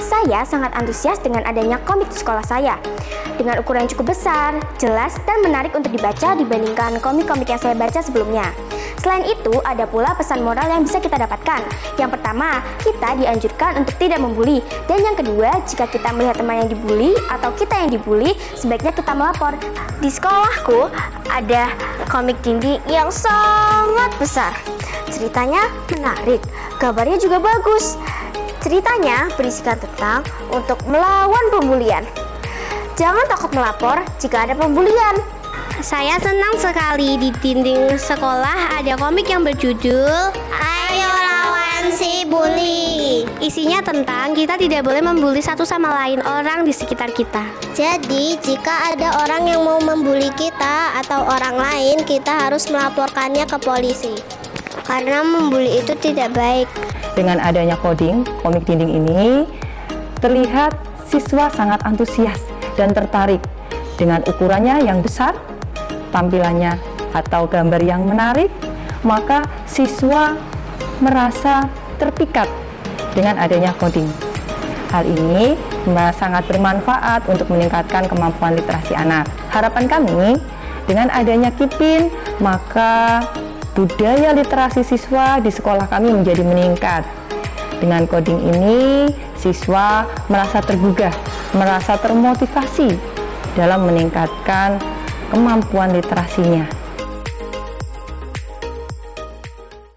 Saya sangat antusias dengan adanya komik di sekolah saya. Dengan ukuran cukup besar, jelas, dan menarik untuk dibaca dibandingkan komik-komik yang saya baca sebelumnya. Selain itu, ada pula pesan moral yang bisa kita dapatkan. Yang pertama, kita dianjurkan untuk tidak membuli. Dan yang kedua, jika kita melihat teman yang dibully atau kita yang dibully, sebaiknya kita melapor. Di sekolahku ada komik dinding yang sangat besar. Ceritanya menarik, gambarnya juga bagus. Ceritanya berisikan tentang untuk melawan pembulian. Jangan takut melapor jika ada pembulian. Saya senang sekali di dinding sekolah ada komik yang berjudul Ayo lawan si bully. Isinya tentang kita tidak boleh membuli satu sama lain orang di sekitar kita. Jadi, jika ada orang yang mau membuli kita atau orang lain, kita harus melaporkannya ke polisi. Karena membuli itu tidak baik. Dengan adanya coding komik dinding ini, terlihat siswa sangat antusias dan tertarik dengan ukurannya yang besar, tampilannya atau gambar yang menarik, maka siswa merasa terpikat dengan adanya coding. Hal ini sangat bermanfaat untuk meningkatkan kemampuan literasi anak. Harapan kami dengan adanya KIPIN, maka budaya literasi siswa di sekolah kami menjadi meningkat. Dengan coding ini, siswa merasa tergugah, merasa termotivasi dalam meningkatkan kemampuan literasinya.